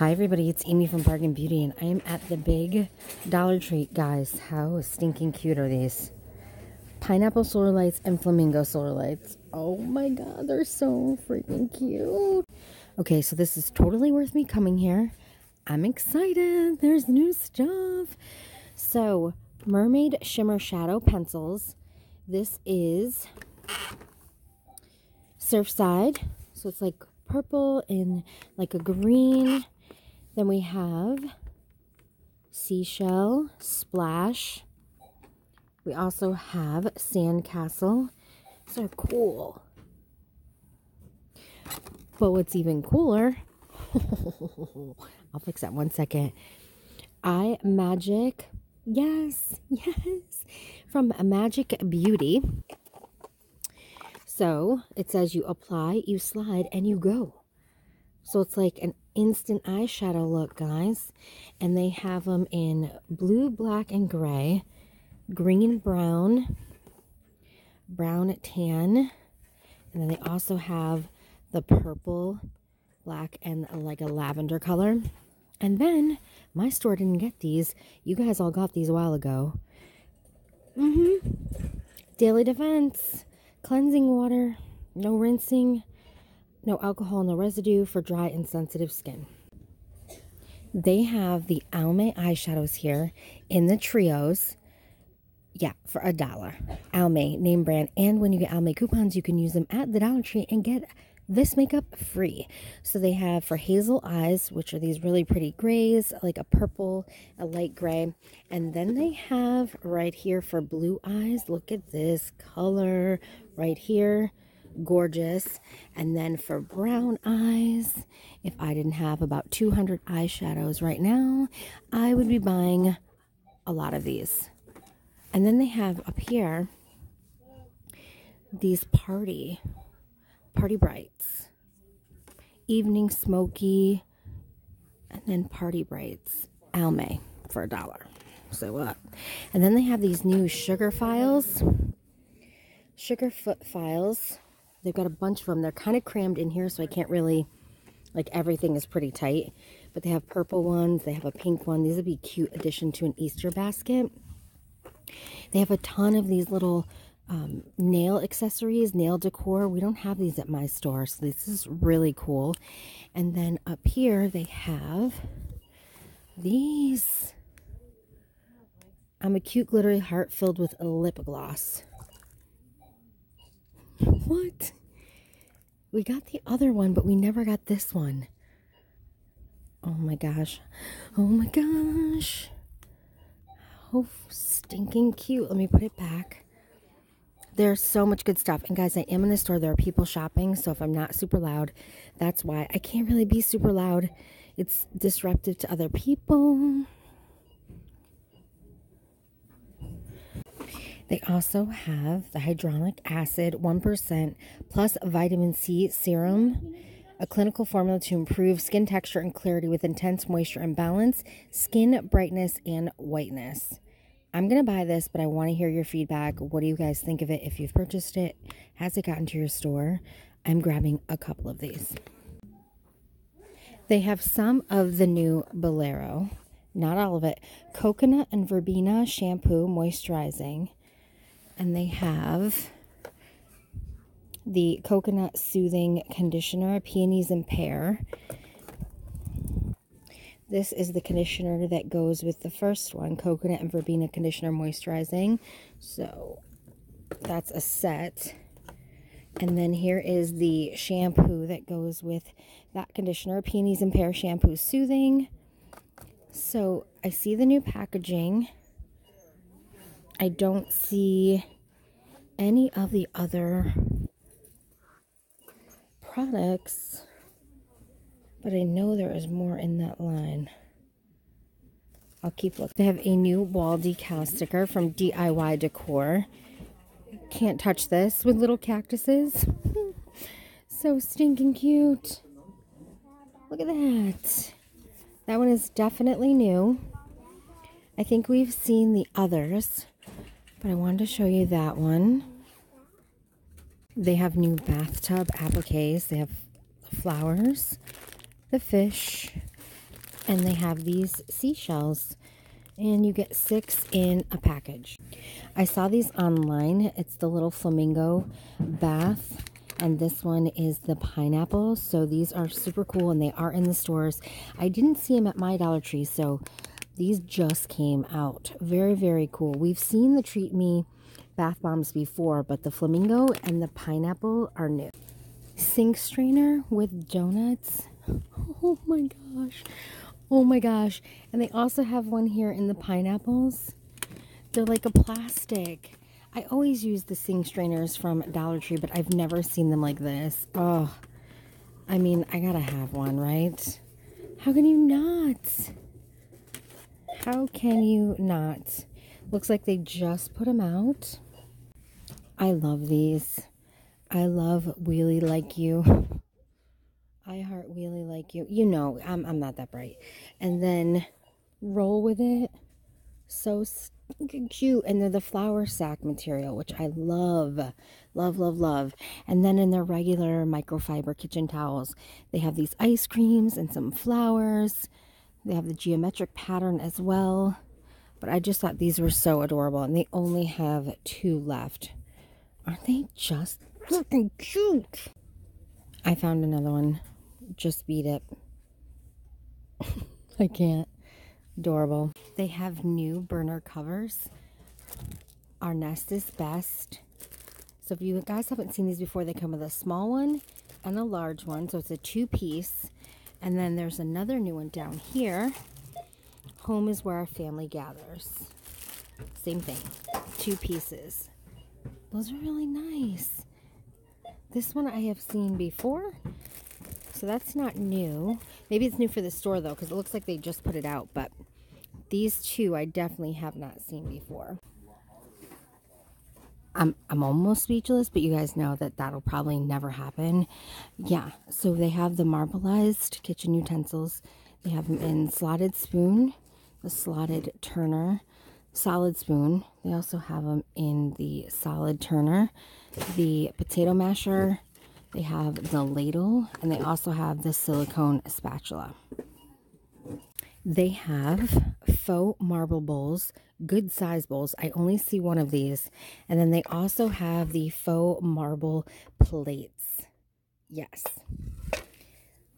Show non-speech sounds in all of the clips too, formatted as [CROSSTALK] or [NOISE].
Hi everybody, it's Amy from Bargain Beauty and I am at the big Dollar Tree. Guys, how stinking cute are these? Pineapple solar lights and flamingo solar lights. Oh my god, they're so freaking cute. Okay, so this is totally worth me coming here. I'm excited. There's new stuff. So, Mermaid Shimmer Shadow Pencils. This is Surfside. So it's like purple and like a green then we have Seashell, Splash. We also have Sandcastle. So cool. But what's even cooler, [LAUGHS] I'll fix that one second. I Magic, yes, yes, from Magic Beauty. So it says you apply, you slide, and you go. So it's like an instant eyeshadow look, guys. And they have them in blue, black, and gray, green, brown, brown, tan. And then they also have the purple, black, and like a lavender color. And then my store didn't get these. You guys all got these a while ago. Mm-hmm. Daily Defense. Cleansing water. No rinsing no alcohol, no residue for dry and sensitive skin. They have the Almay eyeshadows here in the trios. Yeah, for a dollar. Almay, name brand. And when you get Almay coupons, you can use them at the Dollar Tree and get this makeup free. So they have for hazel eyes, which are these really pretty grays, like a purple, a light gray. And then they have right here for blue eyes. Look at this color right here gorgeous. And then for brown eyes, if I didn't have about 200 eyeshadows right now, I would be buying a lot of these. And then they have up here these party, party brights, evening smoky, and then party brights, Almay for a dollar. So what? And then they have these new sugar files, sugar foot files They've got a bunch of them. They're kind of crammed in here, so I can't really, like everything is pretty tight. But they have purple ones. They have a pink one. These would be cute addition to an Easter basket. They have a ton of these little um, nail accessories, nail decor. We don't have these at my store, so this is really cool. And then up here, they have these. I'm a cute glittery heart filled with lip gloss. What? We got the other one, but we never got this one. Oh my gosh. Oh my gosh. How stinking cute. Let me put it back. There's so much good stuff. And guys, I am in the store. There are people shopping. So if I'm not super loud, that's why. I can't really be super loud. It's disruptive to other people. They also have the hyaluronic acid 1% plus vitamin C serum, a clinical formula to improve skin texture and clarity with intense moisture and balance, skin brightness, and whiteness. I'm going to buy this, but I want to hear your feedback. What do you guys think of it? If you've purchased it, has it gotten to your store? I'm grabbing a couple of these. They have some of the new Bolero, not all of it. Coconut and verbena shampoo moisturizing and they have the coconut soothing conditioner peonies and pear this is the conditioner that goes with the first one coconut and verbena conditioner moisturizing. So that's a set. And then here is the shampoo that goes with that conditioner peonies and pear shampoo soothing. So i see the new packaging I don't see any of the other products, but I know there is more in that line. I'll keep looking. They have a new wall decal sticker from DIY Decor. Can't touch this with little cactuses. [LAUGHS] so stinking cute. Look at that. That one is definitely new. I think we've seen the others. But I wanted to show you that one. They have new bathtub appliques. They have flowers, the fish, and they have these seashells and you get six in a package. I saw these online. It's the little flamingo bath and this one is the pineapple. So these are super cool and they are in the stores. I didn't see them at my Dollar Tree, so these just came out. Very, very cool. We've seen the Treat Me bath bombs before, but the flamingo and the pineapple are new. Sink strainer with donuts. [LAUGHS] Oh my gosh. Oh my gosh. And they also have one here in the pineapples. They're like a plastic. I always use the sink strainers from Dollar Tree, but I've never seen them like this. Oh, I mean, I gotta have one, right? How can you not? How can you not? Looks like they just put them out. I love these. I love Wheelie Like You. I heart Wheelie Like You. You know, I'm, I'm not that bright. And then roll with it. So cute. And they're the flour sack material, which I love. Love, love, love. And then in their regular microfiber kitchen towels, they have these ice creams and some flowers. They have the geometric pattern as well. But I just thought these were so adorable. And they only have two left. Aren't they just freaking cute? I found another one. Just beat it. [LAUGHS] I can't. Adorable. They have new burner covers. Our nest is best. So if you guys haven't seen these before, they come with a small one and a large one. So it's a two piece. And then there's another new one down here. Home is where our family gathers. Same thing. Two pieces. Those are really nice. This one I have seen before. So that's not new. Maybe it's new for the store though, because it looks like they just put it out. But these two I definitely have not seen before. I'm, I'm almost speechless, but you guys know that that'll probably never happen. Yeah, so they have the marbleized kitchen utensils. They have them in slotted spoon, the slotted turner, solid spoon. They also have them in the solid turner, the potato masher. They have the ladle, and they also have the silicone spatula. They have faux marble bowls, good size bowls. I only see one of these. And then they also have the faux marble plates. Yes.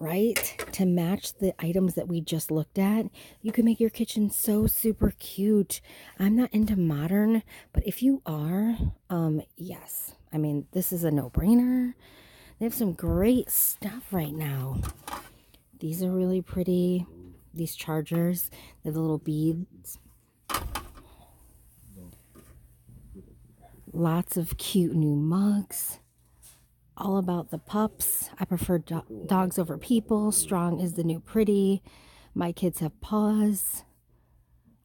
Right? To match the items that we just looked at, you can make your kitchen so super cute. I'm not into modern, but if you are, um, yes. I mean, this is a no-brainer. They have some great stuff right now. These are really pretty these chargers. They're the little beads. Lots of cute new mugs. All about the pups. I prefer do dogs over people. Strong is the new pretty. My kids have paws.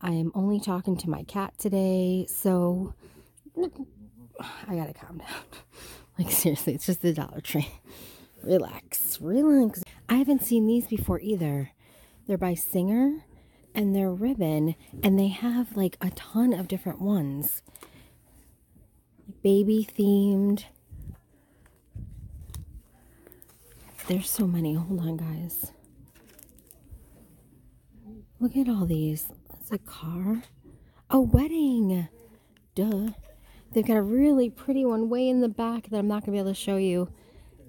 I am only talking to my cat today, so I gotta calm down. [LAUGHS] Like, seriously, it's just the Dollar Tree. Relax, relax. I haven't seen these before either. They're by Singer and they're ribbon and they have like a ton of different ones. Baby themed. There's so many. Hold on, guys. Look at all these. It's a car. A wedding. Duh. They've got a really pretty one way in the back that I'm not going to be able to show you.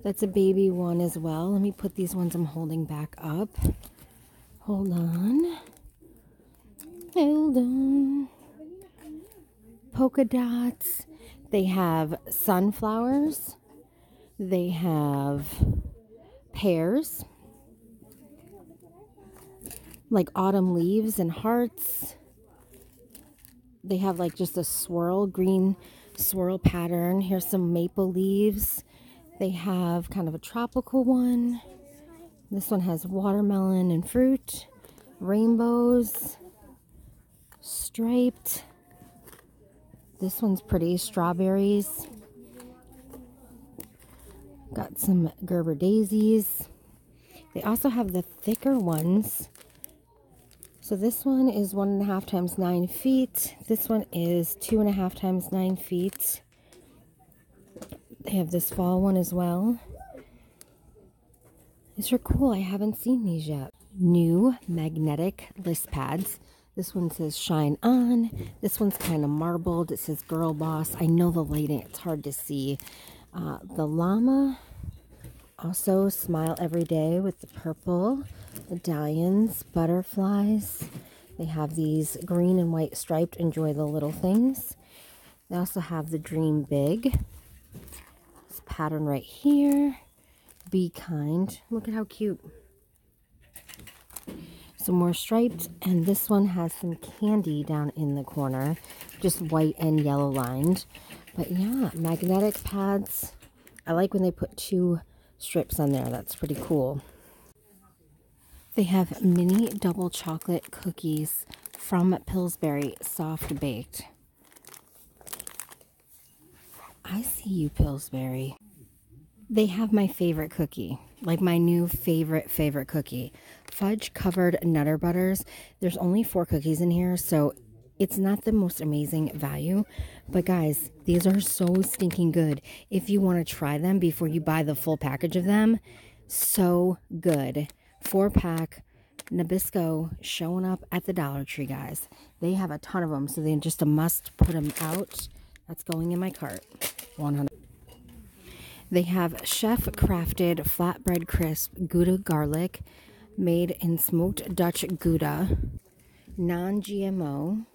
That's a baby one as well. Let me put these ones I'm holding back up. Hold on. Hold on. Polka dots. They have sunflowers. They have pears. Like autumn leaves and hearts. They have like just a swirl, green swirl pattern. Here's some maple leaves. They have kind of a tropical one. This one has watermelon and fruit, rainbows, striped. This one's pretty, strawberries. Got some Gerber daisies. They also have the thicker ones. So this one is one and a half times nine feet. This one is two and a half times nine feet. They have this fall one as well. These are cool. I haven't seen these yet. New magnetic list pads. This one says shine on. This one's kind of marbled. It says girl boss. I know the lighting, it's hard to see. Uh, the llama also smile every day with the purple medallions, butterflies. They have these green and white striped enjoy the little things. They also have the dream big. This pattern right here. Be kind. Look at how cute. Some more striped and this one has some candy down in the corner just white and yellow lined. But yeah magnetic pads. I like when they put two strips on there. That's pretty cool. They have mini double chocolate cookies from pillsbury soft baked. I see you pillsbury they have my favorite cookie like my new favorite favorite cookie fudge covered nutter butters. There's only four cookies in here, so it's not the most amazing value. But guys, these are so stinking good. If you want to try them before you buy the full package of them, so good. Four pack Nabisco showing up at the Dollar Tree, guys. They have a ton of them, so they're just a must put them out. That's going in my cart. 100. They have chef crafted flatbread crisp Gouda garlic made in smoked Dutch Gouda, non GMO.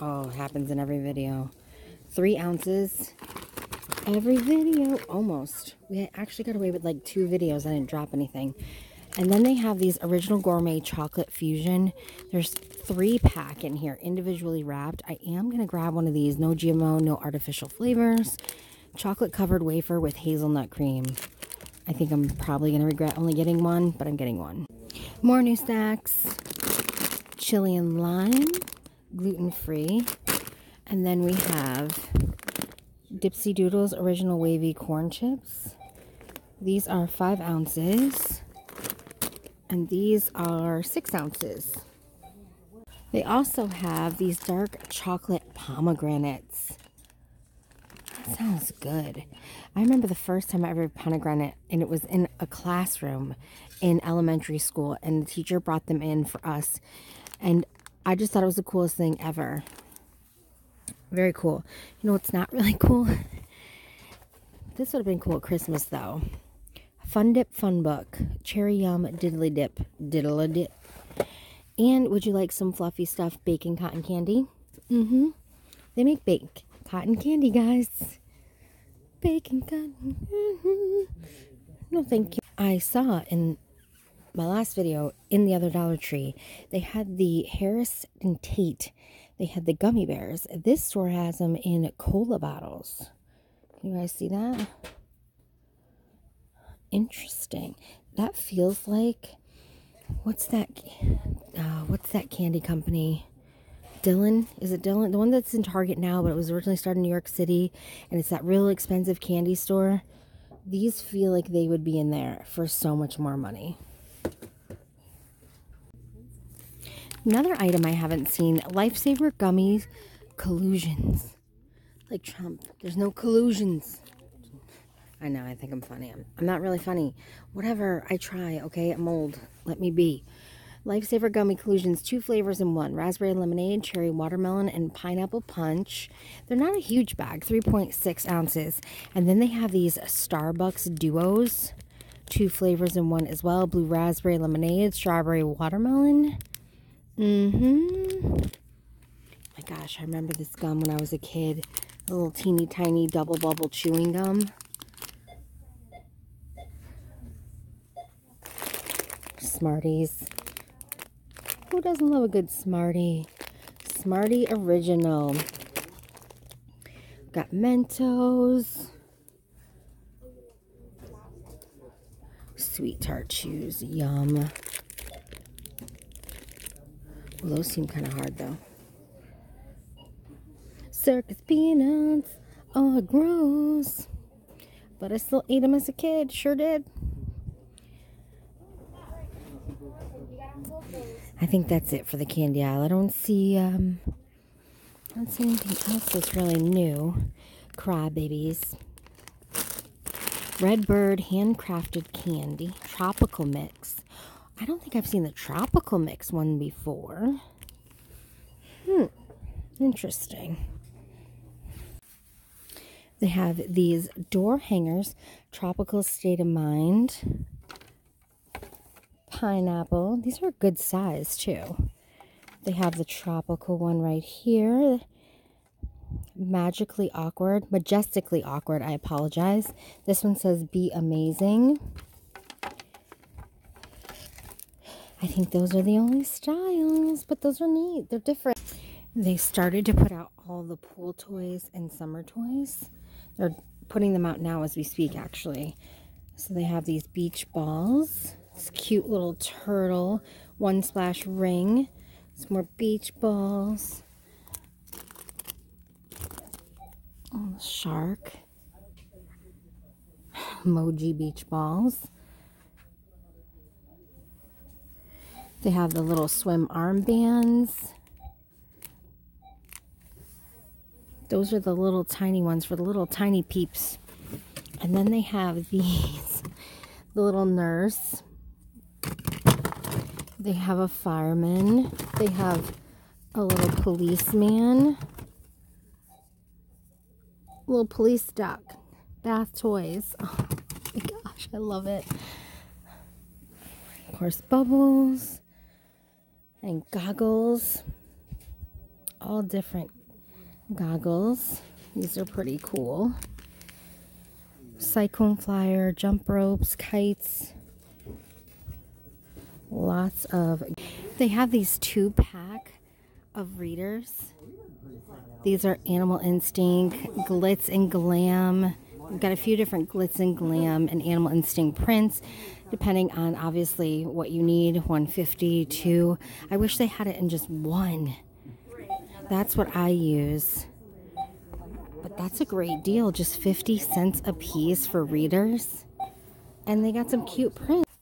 Oh, happens in every video. Three ounces. Every video, almost. We actually got away with like two videos. I didn't drop anything. And then they have these original gourmet chocolate fusion. There's three pack in here, individually wrapped. I am going to grab one of these. No GMO, no artificial flavors. Chocolate covered wafer with hazelnut cream. I think I'm probably going to regret only getting one, but I'm getting one. More new snacks. Chili and lime, gluten-free. And then we have Dipsy Doodles Original Wavy Corn Chips. These are five ounces. And these are six ounces. They also have these dark chocolate pomegranates. That sounds good. I remember the first time I ever pomegranate, and it was in a classroom in elementary school, and the teacher brought them in for us. And I just thought it was the coolest thing ever. Very cool. You know what's not [LAUGHS] really cool? this would have been cool at Christmas, though. Fun Dip Fun Book. Cherry Yum Diddly Dip. Diddly Dip. And would you like some fluffy stuff baking cotton candy? Mm-hmm. They make bake Cotton candy, guys. Bacon cotton. No, thank you. I saw in my last video in the other Dollar Tree, they had the Harris and Tate. They had the gummy bears. This store has them in cola bottles. You guys see that? Interesting. That feels like what's that? Uh, what's that candy company? Dylan. Is it Dylan? The one that's in Target now, but it was originally started in New York City, and it's that real expensive candy store. These feel like they would be in there for so much more money. Another item I haven't seen Lifesaver Gummies Collusions. Like Trump, there's no collusions. I know, I think I'm funny. I'm, I'm not really funny. Whatever, I try, okay? I'm old. Let me be. Lifesaver Gummy Collusions, two flavors in one raspberry lemonade, cherry watermelon, and pineapple punch. They're not a huge bag, 3.6 ounces. And then they have these Starburst duos, two flavors in one as well blue raspberry lemonade, strawberry watermelon. Mm hmm. My gosh, I remember this gum when I was a kid. A little teeny tiny double bubble chewing gum. Smarties. Who doesn't love a good Smartie? Smartie Original. Got Mentos. Sweet tart chews. Yum. Well, those seem kind of hard though. Circus peanuts. Oh, gross. But I still ate them as a kid. Sure did. I think that's it for the candy aisle. I don't see, um, I don't see anything else that's really new. Crybabies. Redbird handcrafted candy, tropical mix. I don't think I've seen the tropical mix one before. Hmm, interesting. They have these door hangers, tropical state of mind, pineapple. These are good size too. They have the tropical one right here. Magically awkward, majestically awkward. I apologize. This one says be amazing. I think those are the only styles, but those are neat. They're different. They started to put out all the pool toys and summer toys. They're putting them out now as we speak, actually. So they have these beach balls. This cute little turtle, one splash ring. Some more beach balls. Oh, shark. [SIGHS] Emoji beach balls. They have the little swim armbands. Those are the little tiny ones for the little tiny peeps. And then they have [LAUGHS] these, the little nurse. They have a fireman. They have a little policeman. Little police duck. Bath toys. [LAUGHS] Oh my gosh, I love it. Of course, bubbles and goggles. All different goggles. These are pretty cool. Cyclone flyer, jump ropes, kites. Lots of. They have these two pack of readers. These are Animal Instinct, Glitz and Glam. We've got a few different Glitz and Glam and Animal Instinct prints, depending on obviously what you need 150, two. I wish they had it in just one. That's what I use. But that's a great deal, just 50 cents a piece for readers. And they got some cute prints.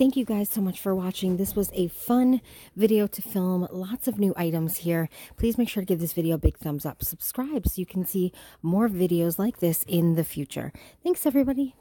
Thank you guys so much for watching. This was a fun video to film. Lots of new items here. Please make sure to give this video a big thumbs up. Subscribe so you can see more videos like this in the future. Thanks, everybody.